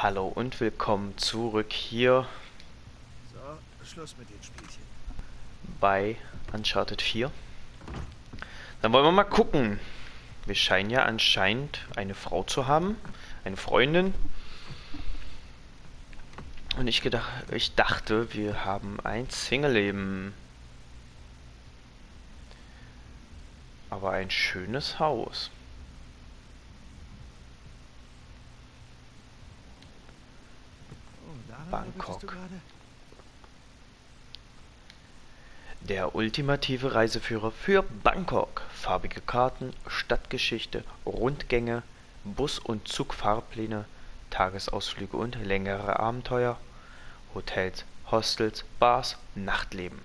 Hallo und willkommen zurück hier So, Schluss mit den Spielchen. bei Uncharted 4. Dann wollen wir mal gucken. Wir scheinen ja anscheinend eine Frau zu haben, eine Freundin. Und ich, gedacht, ich dachte, wir haben ein Single-Leben. Aber ein schönes Haus. Oh, daran Bangkok. Der ultimative Reiseführer für Bangkok. Farbige Karten, Stadtgeschichte, Rundgänge, Bus- und Zugfahrpläne, Tagesausflüge und längere Abenteuer, Hotels, Hostels, Bars, Nachtleben.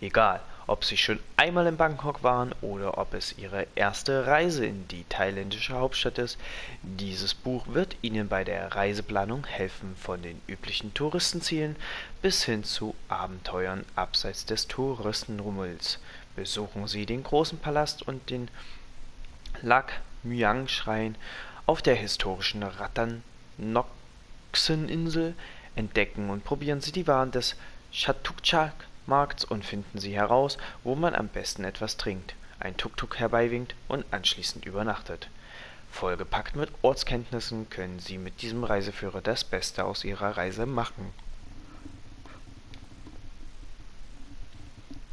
Egal, ob Sie schon einmal in Bangkok waren oder ob es Ihre erste Reise in die thailändische Hauptstadt ist, dieses Buch wird Ihnen bei der Reiseplanung helfen, von den üblichen Touristenzielen bis hin zu Abenteuern abseits des Touristenrummels. Besuchen Sie den großen Palast und den Lak Myang Schrein auf der historischen Rattan-Noxen-Insel, entdecken und probieren Sie die Waren des Chatuchak-Markts und finden Sie heraus, wo man am besten etwas trinkt, ein Tuk-Tuk herbeiwinkt und anschließend übernachtet. Vollgepackt mit Ortskenntnissen können Sie mit diesem Reiseführer das Beste aus Ihrer Reise machen.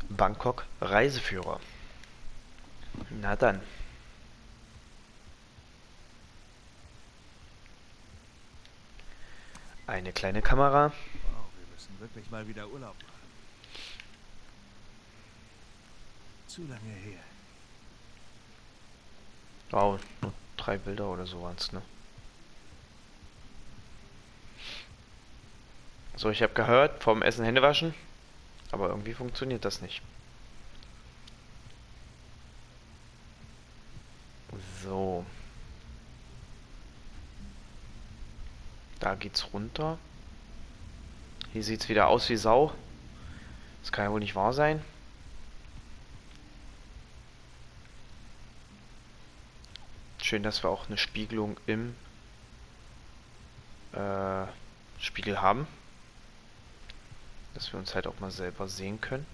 Bangkok Reiseführer. Na dann. Eine kleine Kamera. Wow, wir müssen wirklich mal wieder Urlaub machen. Zu lange her. Wow, nur drei Bilder oder so waren's, ne? So, ich habe gehört, vom Essen Hände waschen. Aber irgendwie funktioniert das nicht. So. Da geht's runter. Hier sieht's wieder aus wie Sau. Das kann ja wohl nicht wahr sein. Schön, dass wir auch eine Spiegelung im äh, Spiegel haben. Dass wir uns halt auch mal selber sehen können.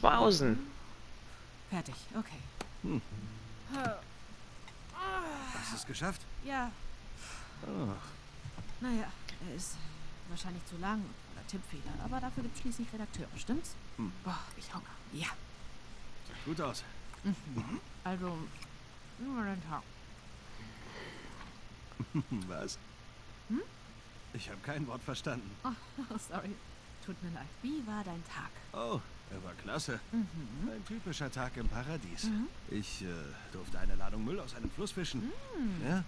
Mausen. Fertig, okay. Hm. Hast du es geschafft? Ja, Oh, naja, er ist wahrscheinlich zu lang oder Tippfehler, aber dafür gibt es schließlich Redakteure, stimmt's? Hm. Boah, hab ich Hunger. Ja, sieht gut aus. also, nur den Tag. Was? Hm? Ich habe kein Wort verstanden. Oh, sorry. Tut mir leid. Wie war dein Tag? Oh, er war klasse. Mhm. Ein typischer Tag im Paradies. Mhm. Ich äh, durfte eine Ladung Müll aus einem Fluss fischen. Mhm. Ja?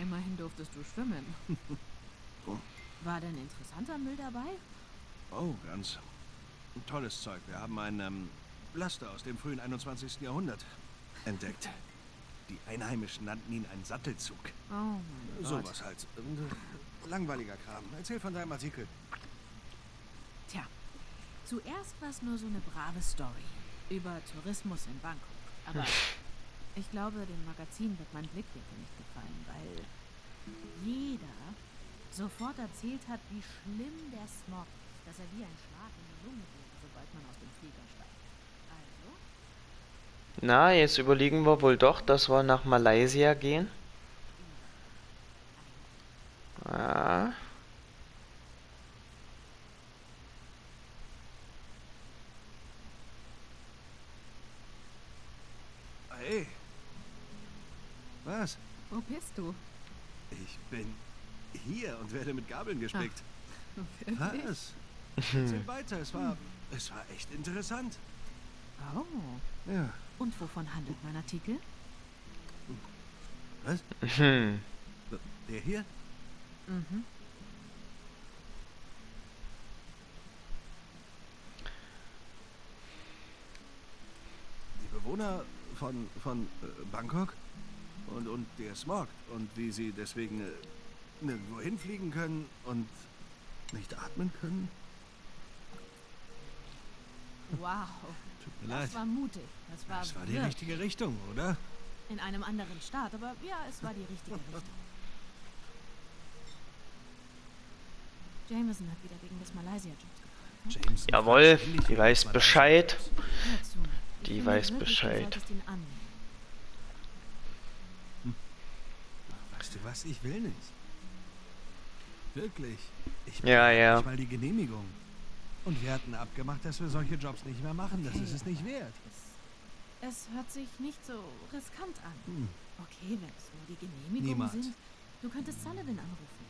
Immerhin durftest du schwimmen. Oh. War denn interessanter Müll dabei? Oh, ganz tolles Zeug. Wir haben einen ähm, Laster aus dem frühen 21. Jahrhundert entdeckt. Die Einheimischen nannten ihn einen Sattelzug. Oh mein Gott. Sowas halt. Langweiliger Kram. Erzähl von deinem Artikel. Zuerst war es nur so eine brave Story über Tourismus in Bangkok. Aber ich glaube, dem Magazin wird mein Blickwinkel nicht gefallen, weil jeder sofort erzählt hat, wie schlimm der Smog ist, dass er wie ein Schlag in die Lunge geht, sobald man aus dem Flieger steigt. Also, Na, jetzt überlegen wir wohl doch, dass wir nach Malaysia gehen. Hey. Was? Wo bist du? Ich bin hier und werde mit Gabeln gespickt. Wirklich? Was? Erzähl weiter. Es war, es war echt interessant. Oh. Ja. Und wovon handelt mein Artikel? Was? Hm. Der hier? Mhm. Die Bewohner von, von äh, Bangkok und, und der Smog und wie sie deswegen äh, nirgendwo hinfliegen können und nicht atmen können. Wow. Tut mir leid. Das war mutig. Das war, Das war die wirklich richtige Richtung, oder? in einem anderen Staat, aber ja, es war die richtige Richtung. Jameson hat wieder wegen des Malaysia-Jobs gefragt. James. Jawohl, die weiß Bescheid. Die finde weiß Bescheid. Annehmen. Weißt du was? Ich will nicht. Wirklich. Ich Ja, brauche ja. Nicht mal die Genehmigung. Und wir hatten abgemacht, dass wir solche Jobs nicht mehr machen. Das Okay. ist es nicht wert. Es, es hört sich nicht so riskant an. Hm. Okay, wenn es nur die Genehmigungen Niemals. sind. Du könntest Sullivan anrufen.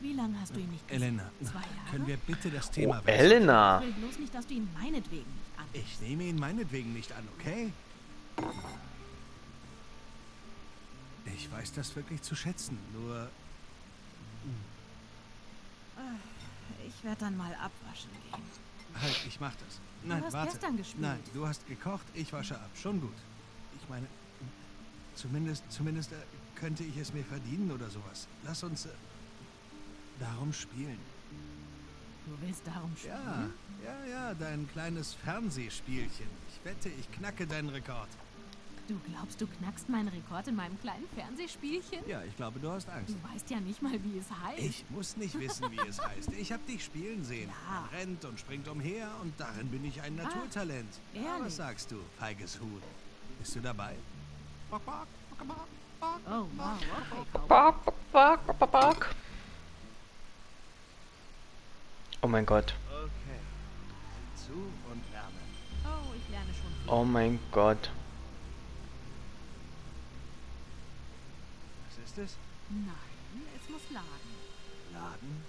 Wie lange hast du ihn nicht gesehen? Elena, Zwei Jahre? können wir bitte das Oh, Thema wechseln? Elena. Ich will bloß nicht, dass du ihn meinetwegen nicht anrufst. Ich nehme ihn meinetwegen nicht an, okay? Ich weiß das wirklich zu schätzen, nur Ich werde dann mal abwaschen gehen. halt, ich mach das. Nein, hast warte. gestern gespielt. Nein, du hast gekocht, ich wasche ab. Schon gut. Ich meine, zumindest, zumindest äh, könnte ich es mir verdienen oder sowas. Lass uns äh, darum spielen. Du willst darum spielen? Ja, ja, ja, dein kleines Fernsehspielchen. Ich wette, ich knacke deinen Rekord. Du glaubst, du knackst meinen Rekord in meinem kleinen Fernsehspielchen? Ja, ich glaube, du hast Angst. Du weißt ja nicht mal, wie es heißt. Ich muss nicht wissen, wie es heißt. Ich habe dich spielen sehen. Ja. Man rennt und springt umher und darin bin ich ein Ah, Naturtalent. Ja, ehrlich? was sagst du, feiges Huhn? Bist du dabei? Bock, bock, bock, bock, bock. Oh, wow. Oh. Oh, schon viel. Oh mein Gott. Was ist es? Nein, es muss laden. Laden?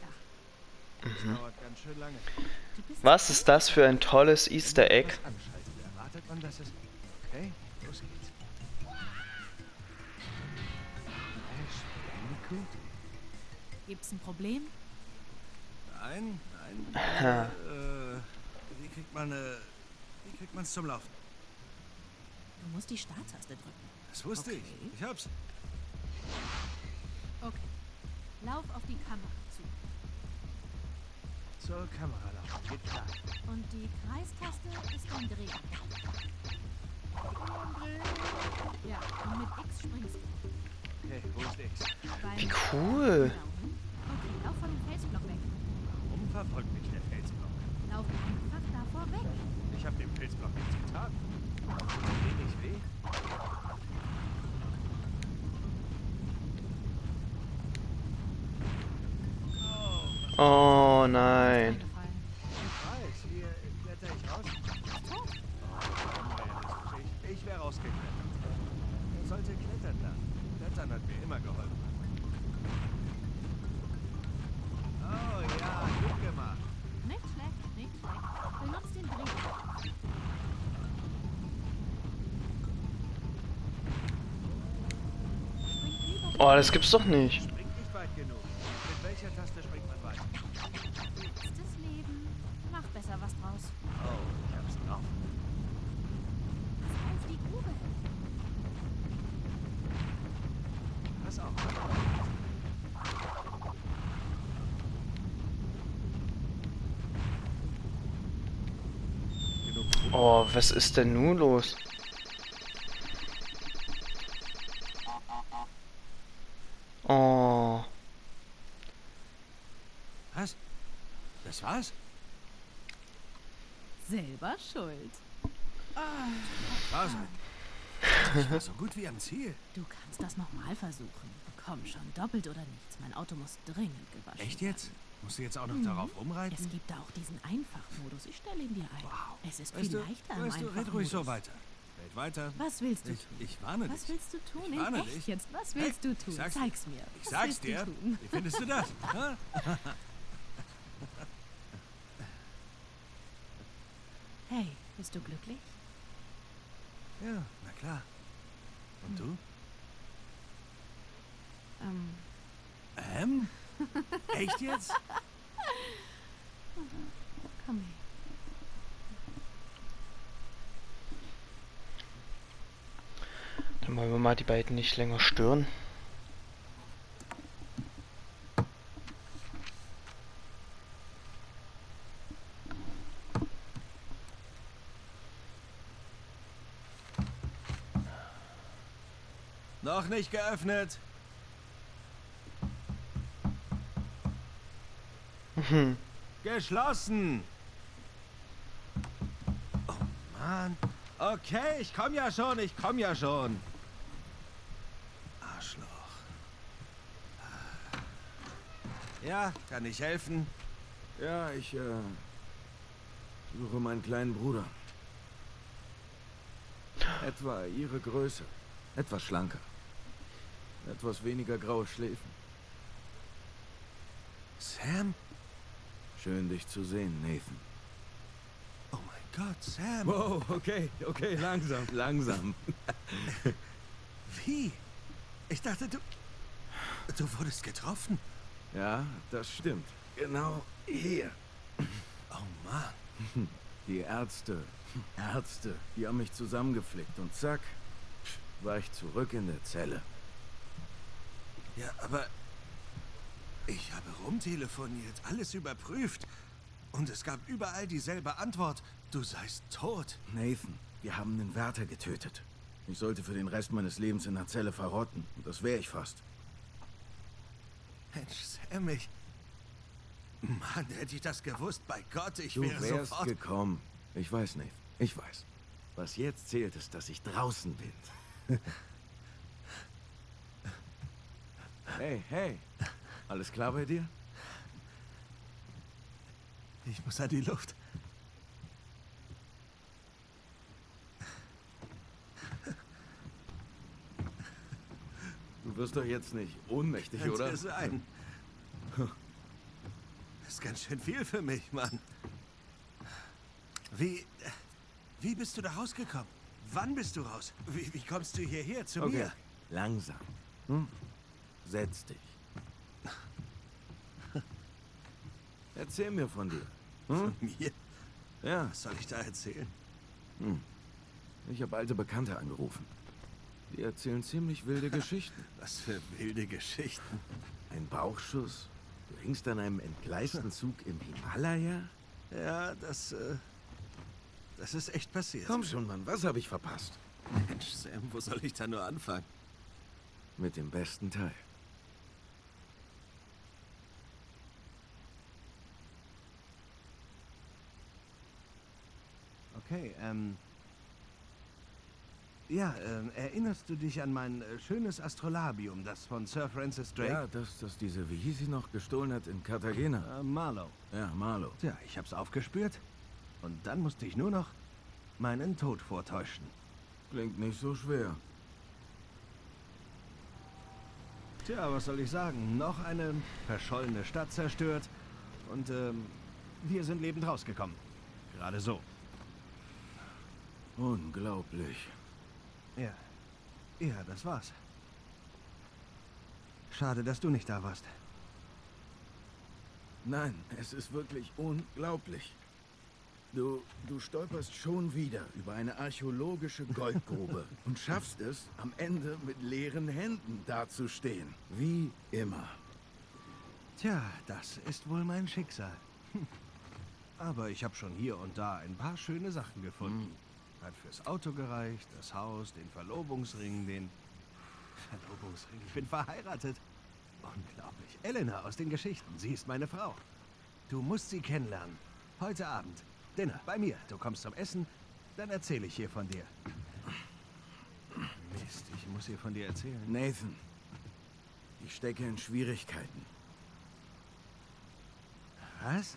Ja. Das Mhm. dauert ganz schön lange. Was ist das für ein tolles Easter Egg? Erwartet man, dass es... Okay, los geht's. Gibt's ein Problem? Nein, nein. Aha. Äh, wie kriegt man, äh, wie kriegt man's zum Laufen? Du musst die Starttaste drücken. Das wusste Okay. ich. Ich hab's. Okay. Lauf auf die Kamera zu. Zur Kamera laufen. Geht klar. Und die Kreistaste ist ein Dreh. Ja, und mit X springst du. Okay, wo ist X? Beim Wie cool. Okay, lauf von dem Felsblock weg. Verfolgt mich der Felsblock? Lauf einfach davor weg. Ich habe dem Felsblock nichts getan. Tut nicht weh? Oh, Oh nein. Eingefallen. ich weiß. Hier kletter ich raus. Tot. Ich, ich wäre rausgeklettert. Er sollte klettern lernen. Klettern hat mir immer geholfen. Grube. Pass auf. Genug Grube. Oh, was ist denn nun los? Oh. Was? Das war's? Selber schuld. Wahr sein. Ich war so gut wie am Ziel. Du kannst das nochmal versuchen. Komm schon, doppelt oder nichts. Mein Auto muss dringend gewaschen Echt jetzt? werden. Musst du jetzt auch noch darauf rumreiten? Es gibt auch diesen Einfachmodus. Ich stelle ihn dir ein. Wow. Es ist Weißt viel du, leichter weißt du, red ruhig so weiter. Red weiter. Was willst du Ich, tun? ich warne Was dich. willst du tun? Ich warne echt dich. jetzt? Was Hey, willst du ich tun? sag's- Zeig's mir. Ich Was sag's willst dir. Du tun? Wie findest du das? Hä? Hey, bist du glücklich? Ja, na klar. Und du? Ähm, Ähm? Echt jetzt? komm her. Dann wollen wir mal die beiden nicht länger stören. Noch nicht geöffnet. Geschlossen. Oh Mann. Okay, ich komm ja schon, ich komm ja schon. Arschloch. Ja, kann ich helfen? Ja, ich äh, suche meinen kleinen Bruder. Etwa ihre Größe. Etwas schlanker. Etwas weniger graue Schläfen. Sam? Schön, dich zu sehen, Nathan. Oh mein Gott, Sam. Wow, okay, okay, langsam, langsam. Wie? Ich dachte, du... Du wurdest getroffen. Ja, das stimmt. Genau hier. Oh Mann. Die Ärzte, Ärzte, die haben mich zusammengeflickt und zack, war ich zurück in der Zelle. Ja, aber ich habe rumtelefoniert, alles überprüft. Und es gab überall dieselbe Antwort. Du seist tot. Nathan, wir haben den Wärter getötet. Ich sollte für den Rest meines Lebens in der Zelle verrotten. Und das wäre ich fast. Mensch, Sam, ich... Mann, hätte ich das gewusst. Bei Gott, ich Du wäre wärst sofort... gekommen. Ich weiß, Nathan. Ich weiß. Was jetzt zählt, ist, dass ich draußen bin. hey, hey. Alles klar bei dir? Ich muss an die Luft. Du wirst doch jetzt nicht ohnmächtig, oder? Könnte sein. Das ist ganz schön viel für mich, Mann. Wie... Wie bist du da rausgekommen? Wann bist du raus? Wie, wie kommst du hierher zu Okay, mir? langsam. Hm? Setz dich. Erzähl mir von dir. Hm? Mir? Ja, Was soll ich da erzählen? ich habe alte Bekannte angerufen. Die erzählen ziemlich wilde Geschichten. Was für wilde Geschichten. Ein Bauchschuss? Du hingst an einem entgleisten Zug im Himalaya? Ja, das, äh, das ist echt passiert. Komm schon, Mann, was habe ich verpasst? Mensch, Sam, wo soll ich da nur anfangen? Mit dem besten Teil. Okay, ähm... Ja, ähm, erinnerst du dich an mein äh, schönes Astrolabium, das von Sir Francis Drake? Ja, dass das diese, wie hieß sie noch, gestohlen hat in Cartagena. Äh, Marlow. Ja, Marlo. Tja, ich hab's aufgespürt. Und dann musste ich nur noch meinen Tod vortäuschen. Klingt nicht so schwer. Tja, was soll ich sagen? Noch eine verschollene Stadt zerstört. Und, ähm, wir sind lebend rausgekommen. Gerade so. Unglaublich. Ja. Ja, das war's. Schade, dass du nicht da warst. Nein, es ist wirklich unglaublich. Du, du stolperst schon wieder über eine archäologische Goldgrube und schaffst es, am Ende mit leeren Händen dazustehen. Wie immer. Tja, das ist wohl mein Schicksal. Hm. Aber ich habe schon hier und da ein paar schöne Sachen gefunden. Hat fürs Auto gereicht, das Haus, den Verlobungsring, den... Verlobungsring? Ich bin verheiratet. Unglaublich. Elena aus den Geschichten, sie ist meine Frau. Du musst sie kennenlernen. Heute Abend. Dinner, bei mir. Du kommst zum Essen, dann erzähle ich hier von dir. Mist, ich muss ihr von dir erzählen. Nathan, ich stecke in Schwierigkeiten. Was?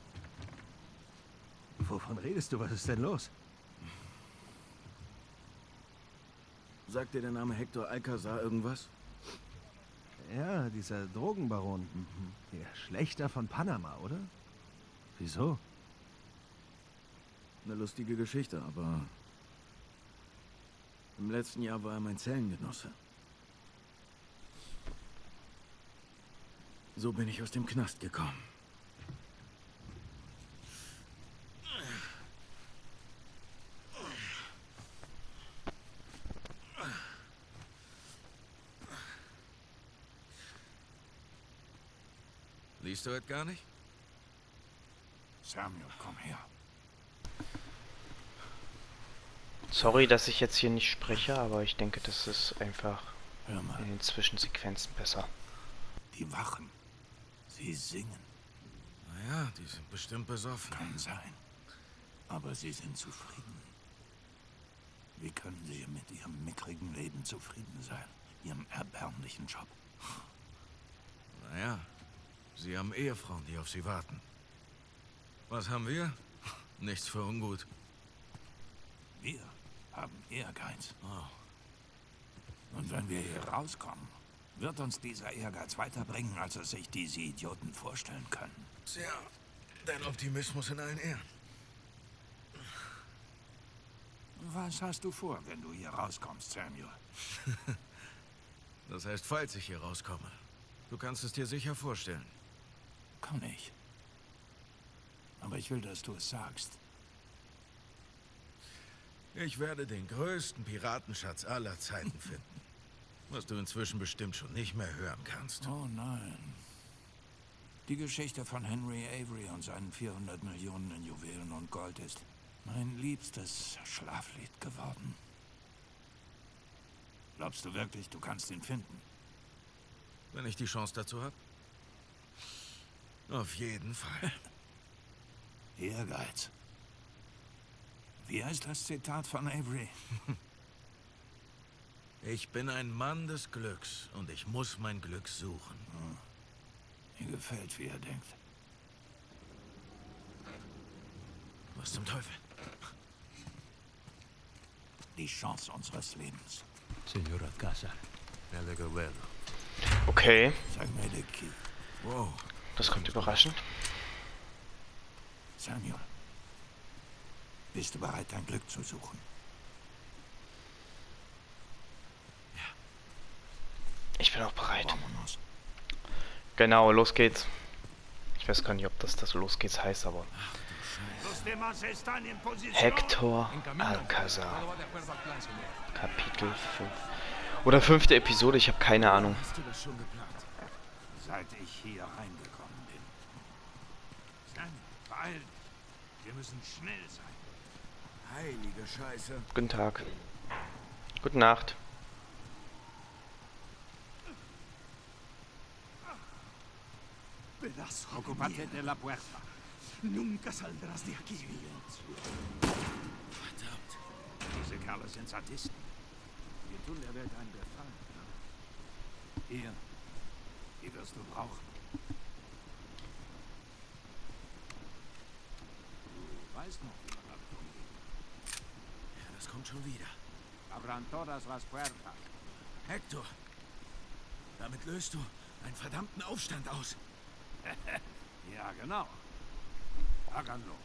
Wovon redest du? Was ist denn los? Sagt dir der Name Hector Alcazar irgendwas? Ja, dieser Drogenbaron. Der Schlechter von Panama, oder? Wieso? Eine lustige Geschichte, aber im letzten Jahr war er mein Zellengenosse. So bin ich aus dem Knast gekommen. Liest du es gar nicht? Samuel, komm her. Sorry, dass ich jetzt hier nicht spreche, aber ich denke, das ist einfach Hör mal, in den Zwischensequenzen besser. die Wachen. Sie singen. Naja, die sind bestimmt besoffen. Kann sein. Aber sie sind zufrieden. Wie können sie mit ihrem mickrigen Leben zufrieden sein? Ihrem erbärmlichen Job. Naja, sie haben Ehefrauen, die auf sie warten. Was haben wir? Nichts für ungut. Wir haben Ehrgeiz. Oh, Und wenn wir hier rauskommen, wird uns dieser Ehrgeiz weiterbringen, als es sich diese Idioten vorstellen können. tja, dein Optimismus in allen Ehren. Was hast du vor, wenn du hier rauskommst, Samuel? Das heißt, falls ich hier rauskomme. Du kannst es dir sicher vorstellen. Kann ich. Aber ich will, dass du es sagst. Ich werde den größten Piratenschatz aller Zeiten finden. Was du inzwischen bestimmt schon nicht mehr hören kannst. Oh nein. Die Geschichte von Henry Avery und seinen 400 Millionen in Juwelen und Gold ist mein liebstes Schlaflied geworden. Glaubst du wirklich, du kannst ihn finden? Wenn ich die Chance dazu habe? Auf jeden Fall. Ehrgeiz. Wie heißt das Zitat von Avery? Ich bin ein Mann des Glücks und ich muss mein Glück suchen. Mir gefällt, wie er denkt. Was zum Teufel? Die Chance unseres Lebens. Senor Alcázar. El Guerrero. Okay, Sag mir, Dicky. Wow. Das kommt überraschend. Samuel. Bist du bereit, dein Glück zu suchen? Ich bin auch bereit. Genau, los geht's. Ich weiß gar nicht, ob das das Los geht's heißt, aber Hector Alcazar. Kapitel 5. Oder fünfte Episode, ich habe keine Ahnung. Seit ich hier reingekommen bin. Samuel, beeilen. Wir müssen schnell sein. Heilige Scheiße. Guten Tag. Gute Nacht. Pedazo de Ocupate de la puerta. Nunca saldrás de aquí. Verdammt. Diese Kerle sind Sadisten. Wir tun der Welt einen Gefallen. Hier. Die wirst du brauchen. Du weißt noch, wie man damit umgeht. Ja, das kommt schon wieder. Abran todas las puertas. Hector, damit löst du einen verdammten Aufstand aus. Ja, genau. Háganlo.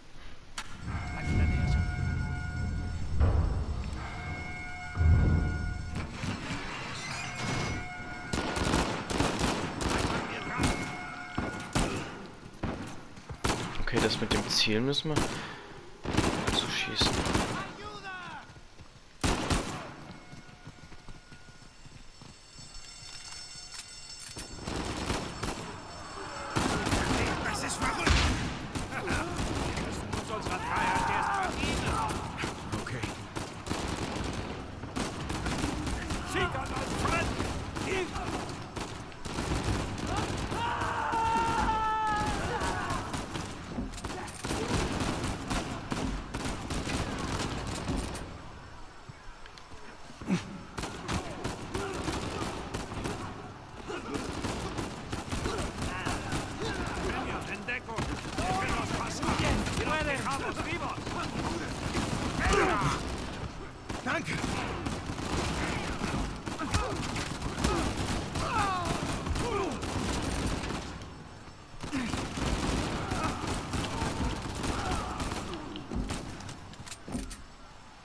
Das mit dem Ziel müssen wir Danke.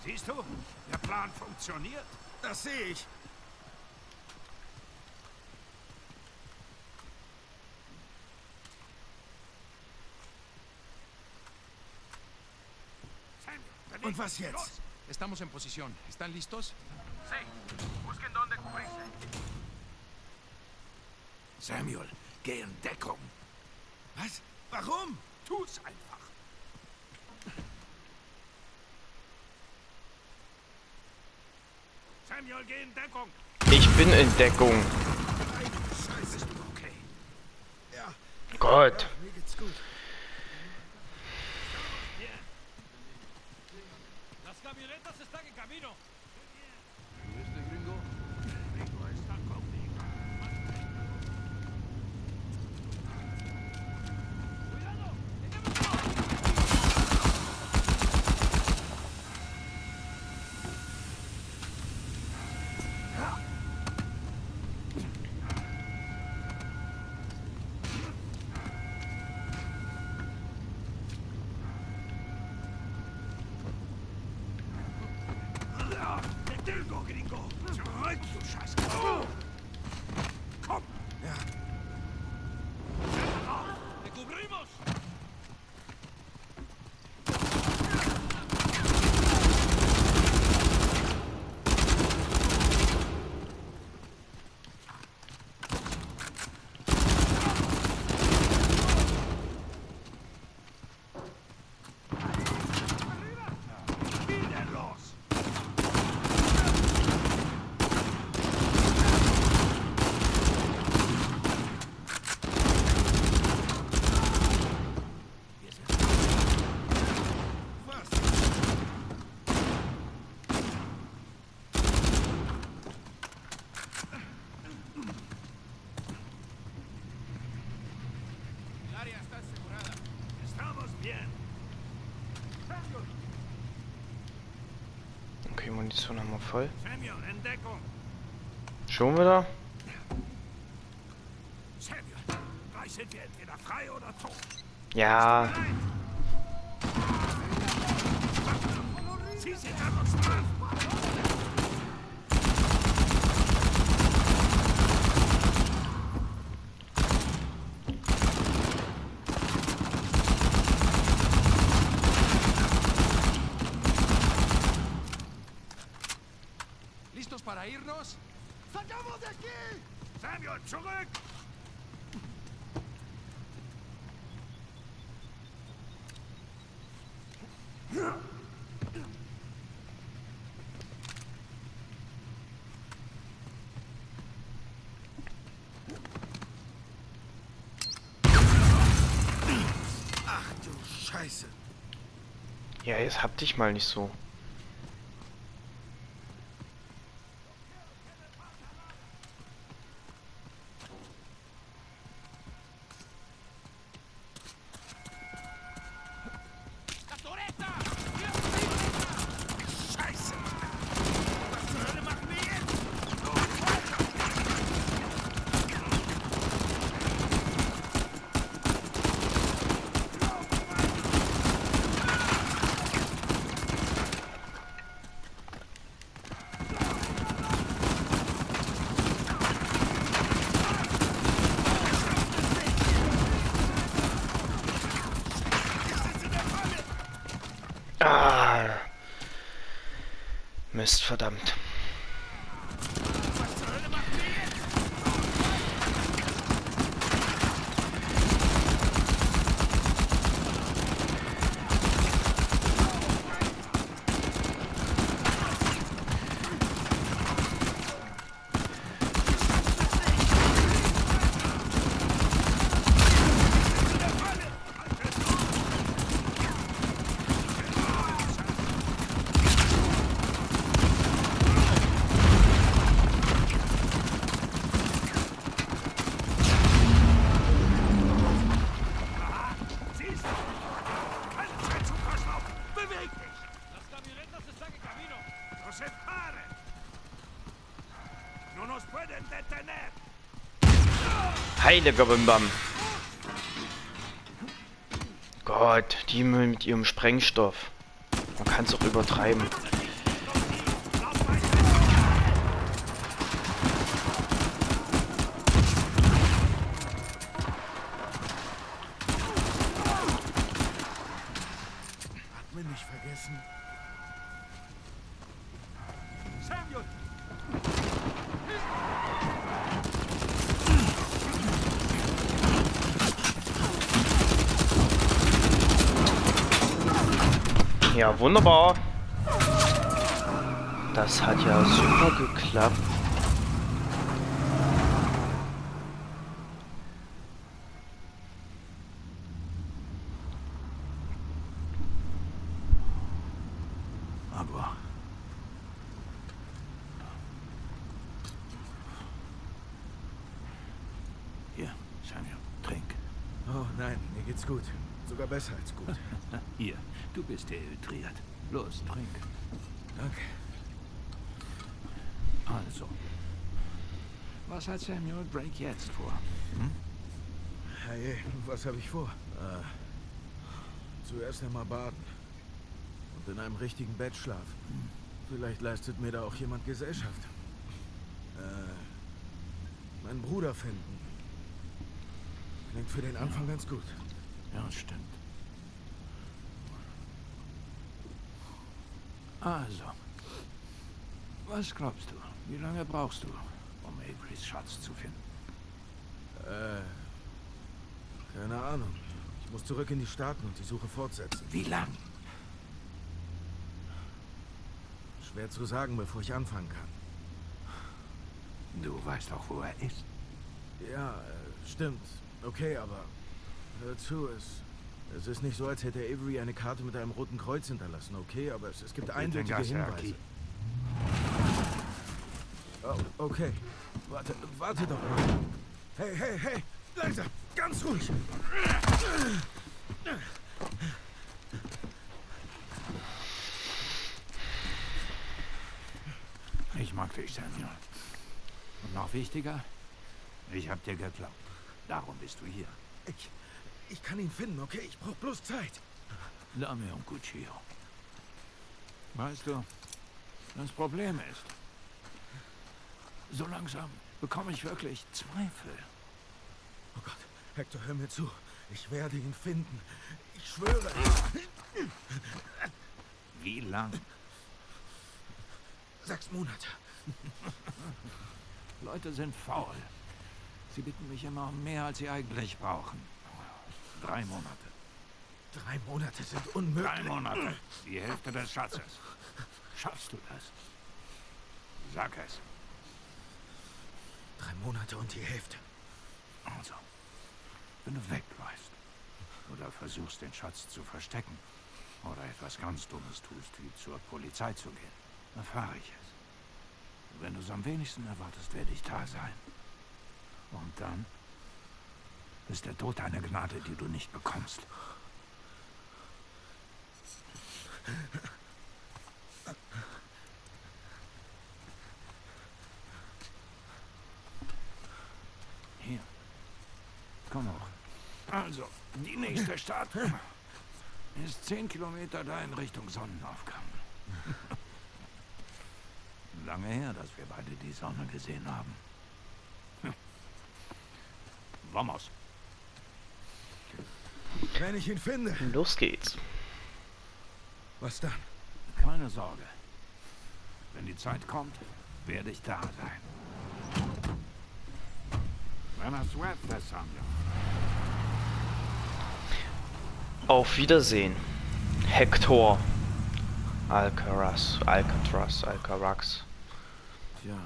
Siehst du, der Plan funktioniert. Das sehe ich. Und was jetzt? Estamos en posición. ¿Están listos? Samuel, geh in Deckung. Was? Warum? Tu's einfach. Samuel, geh in Deckung. Ich bin in Deckung. Bist du okay? Ja, Gott. mir geht's gut. Okay, Munition haben wir voll. Schon wieder? Samuel, gleich sind wir entweder frei oder tot. Ja. Sie sind an uns dran. ¿Listos para irnos? Samuel, zurück! Ach du Scheiße. Ja, jetzt hab dich mal nicht so. Mist, verdammt. Was zur Hölle machen wir jetzt? Siehst du? Keine Zeit zu verschnaufen. Beweg dich! Las camionetas están en camino. ¡No se paren! ¡No nos pueden detener! Heiliger Bimbam. Gott, die mit ihrem Sprengstoff. Man kann es auch übertreiben. Lauf weiter! Ja, wunderbar. Das hat ja super geklappt. Aber Hier, Samuel, trink. Oh nein, mir geht's gut. Sogar besser als gut. Hier, du bist dehydriert. Los, trink. Danke. Also. Was hat Samuel Drake jetzt vor? Hey, was habe ich vor? Äh, zuerst einmal baden. Und in einem richtigen Bett schlafen. Vielleicht leistet mir da auch jemand Gesellschaft. Äh, meinen Bruder finden. Klingt für den Anfang ganz gut. Ja, stimmt. Also. Was glaubst du? Wie lange brauchst du, um Averys Schatz zu finden? Äh, keine Ahnung. Ich muss zurück in die Staaten und die Suche fortsetzen. Wie lang? Schwer zu sagen, bevor ich anfangen kann. Du weißt auch, wo er ist. Ja, äh, stimmt. Okay, aber hör zu, es, es ist nicht so, als hätte Avery eine Karte mit einem roten Kreuz hinterlassen, okay? Aber es, es gibt eindeutige Hinweise. Oh, okay. Warte, warte doch mal. Hey, hey, hey! Langsam! Ganz ruhig! Ich mag dich, Samuel. Und noch wichtiger, ich hab dir geglaubt. Darum bist du hier. Ich, ich kann ihn finden, okay? Ich brauche bloß Zeit. Dame und Guccio. Weißt du, das Problem ist, so langsam bekomme ich wirklich Zweifel. Oh Gott, Hector, hör mir zu. Ich werde ihn finden. Ich schwöre. Wie lang? Sechs Monate. Leute sind faul. Sie bitten mich immer um mehr, als sie eigentlich brauchen. Drei Monate. Drei Monate sind unmöglich. Drei Monate. Die Hälfte des Schatzes. Schaffst du das? Sag es. Drei Monate und die Hälfte. Also, wenn du wegläufst oder versuchst, den Schatz zu verstecken oder etwas ganz Dummes tust, wie zur Polizei zu gehen, erfahre ich es. Wenn du es am wenigsten erwartest, werde ich da sein. Und dann ist der Tod eine Gnade, die du nicht bekommst. Hier. Komm hoch. Also, die nächste Stadt ist zehn Kilometer da in Richtung Sonnenaufgang. Lange her, dass wir beide die Sonne gesehen haben. Vamos. Wenn ich ihn finde. Los geht's. Was dann? Keine Sorge. Wenn die Zeit kommt, werde ich da sein. Auf Wiedersehen. Hector. Alcaraz. Alcatraz. Alcarax. Tja,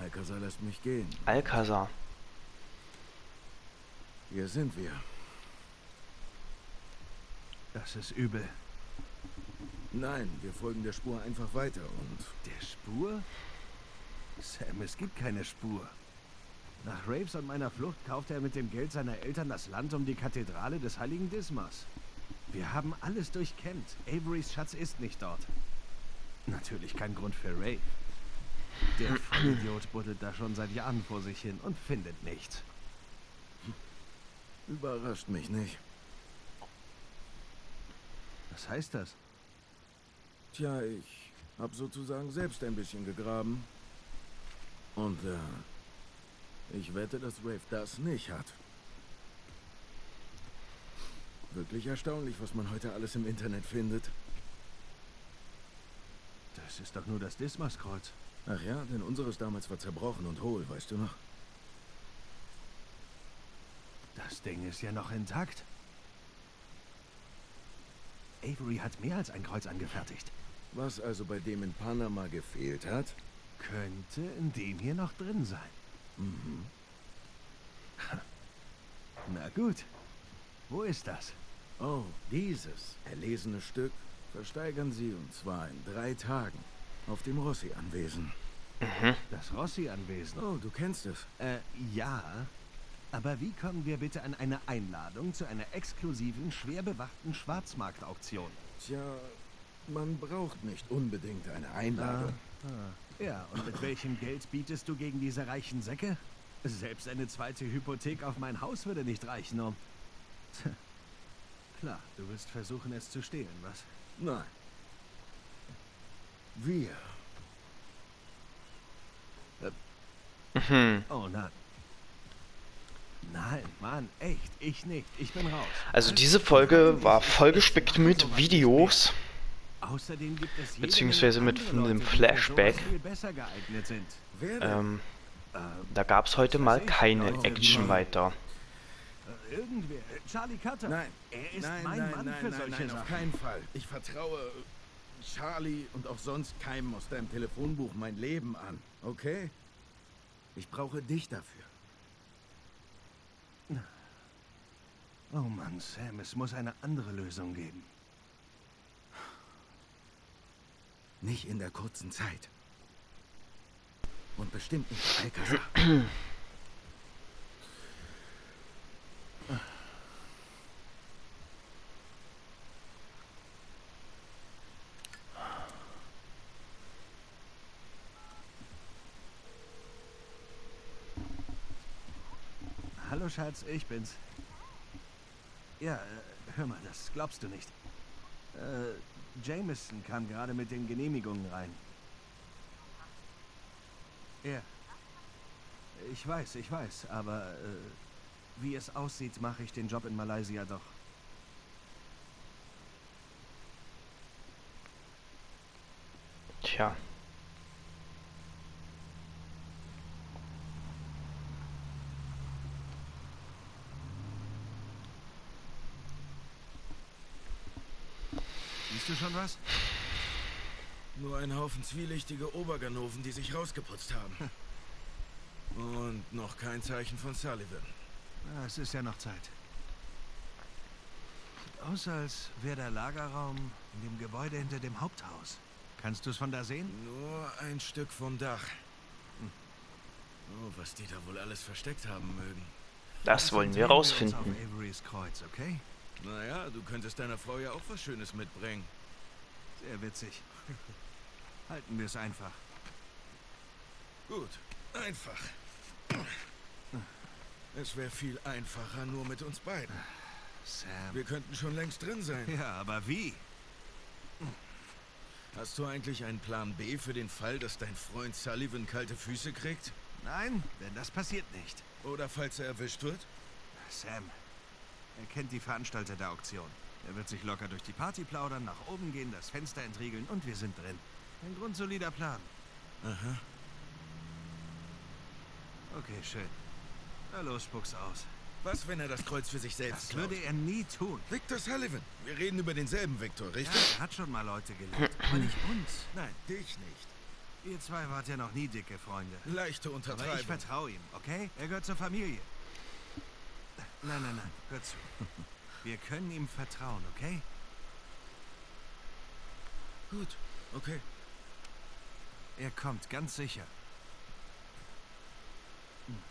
Alcazar lässt mich gehen. Alcazar. Hier sind wir. Das ist übel. Nein, wir folgen der Spur einfach weiter und Der Spur? Sam, es gibt keine Spur. Nach Raves und meiner Flucht kaufte er mit dem Geld seiner Eltern das Land um die Kathedrale des heiligen Dismas. Wir haben alles durchkämmt. Averys Schatz ist nicht dort. Natürlich kein Grund für Rave. Der Vollidiot buddelt da schon seit Jahren vor sich hin und findet nichts. überrascht mich nicht. Was heißt das? Tja, ich habe sozusagen selbst ein bisschen gegraben. Und äh, ich wette, dass Rave das nicht hat. Wirklich erstaunlich, was man heute alles im Internet findet. Das ist doch nur das Dismas-Kreuz. Ach ja, denn unseres damals war zerbrochen und hohl, weißt du noch? Das Ding ist ja noch intakt. Avery hat mehr als ein Kreuz angefertigt. Was also bei dem in Panama gefehlt hat? Könnte in dem hier noch drin sein. Mhm. Na gut. Wo ist das? Oh, dieses erlesene Stück versteigern Sie und zwar in drei Tagen auf dem Rossi-Anwesen. Das Rossi-Anwesen. Oh, du kennst es. Äh, ja. Aber wie kommen wir bitte an eine Einladung zu einer exklusiven, schwer bewachten Schwarzmarktauktion? Tja, man braucht nicht unbedingt eine Einladung. Ah, Ja, und mit welchem Geld bietest du gegen diese reichen Säcke? Selbst eine zweite Hypothek auf mein Haus würde nicht reichen, um... Tja. Klar, du wirst versuchen, es zu stehlen, was? Nein. Wir. Mhm. Oh nein. Nein, Mann, echt, ich nicht. Ich bin raus. Also diese Folge war vollgespickt mit Videos. Außerdem gibt es jede beziehungsweise mit einem Flashback. Ähm, Äh, da gab es heute mal keine Oh, Action weiter. äh, irgendwer. Charlie Cutter. nein. Er ist nein, mein nein, Mann nein, für nein, solche nein, auf Sachen. keinen Fall. Ich vertraue Charlie und auch sonst keinem aus deinem Telefonbuch mein Leben an. Okay? Ich brauche dich dafür. Oh Mann, Sam, es muss eine andere Lösung geben. Nicht in der kurzen Zeit. Und bestimmt nicht Alcazar. Hallo Schatz, ich bin's. Ja, äh, hör mal, das glaubst du nicht. Äh, Jameson kam gerade mit den Genehmigungen rein. Er. Ich weiß, ich weiß, aber äh, wie es aussieht, mache ich den Job in Malaysia doch. Tja. Schon was? Nur ein Haufen zwielichtige Oberganoven, die sich rausgeputzt haben. Und noch kein Zeichen von Sullivan. Ja, es ist ja noch Zeit. Sieht aus, als wäre der Lagerraum in dem Gebäude hinter dem Haupthaus. Kannst du es von da sehen? Nur ein Stück vom Dach. Oh, was die da wohl alles versteckt haben mögen. Das wollen wir rausfinden. Naja, du könntest deiner Frau ja auch was Schönes mitbringen. Sehr witzig. Halten wir es einfach. Gut, einfach. Es wäre viel einfacher nur mit uns beiden. Sam. Wir könnten schon längst drin sein. Ja, aber wie? Hast du eigentlich einen Plan B für den Fall, dass dein Freund Sullivan kalte Füße kriegt? Nein, denn das passiert nicht. Oder falls er erwischt wird? Sam, er kennt die Veranstalter der Auktion. Er wird sich locker durch die Party plaudern, nach oben gehen, das Fenster entriegeln und wir sind drin. Ein grundsolider Plan. Aha. Okay, schön. Na los, spuck's aus. Was, wenn er das Kreuz für sich selbst Das klaut? würde er nie tun. Victor Sullivan. Wir reden über denselben Victor, Ja, richtig? er hat schon mal Leute geliebt, aber nicht uns. Nein, dich nicht. Ihr zwei wart ja noch nie dicke Freunde. Leichte Aber ich Untertreibung. vertraue ihm, okay? Er gehört zur Familie. Nein, nein, nein, hör zu. Wir können ihm vertrauen, okay? Gut, okay. Er kommt, ganz sicher. Hm.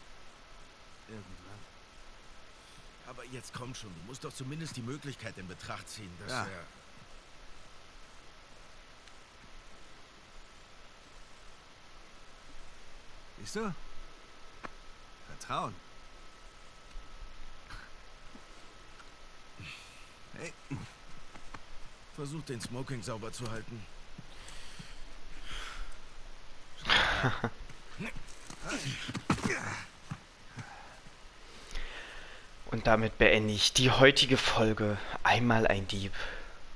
Irgendwann. Aber jetzt komm schon, du musst doch zumindest die Möglichkeit in Betracht ziehen, dass Ja. er... Siehst du? Vertrauen. Hey, Versucht den Smoking sauber zu halten. Und damit beende ich die heutige Folge Einmal ein Dieb,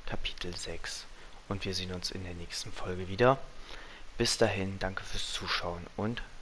Kapitel 6. Und wir sehen uns in der nächsten Folge wieder. Bis dahin, danke fürs Zuschauen und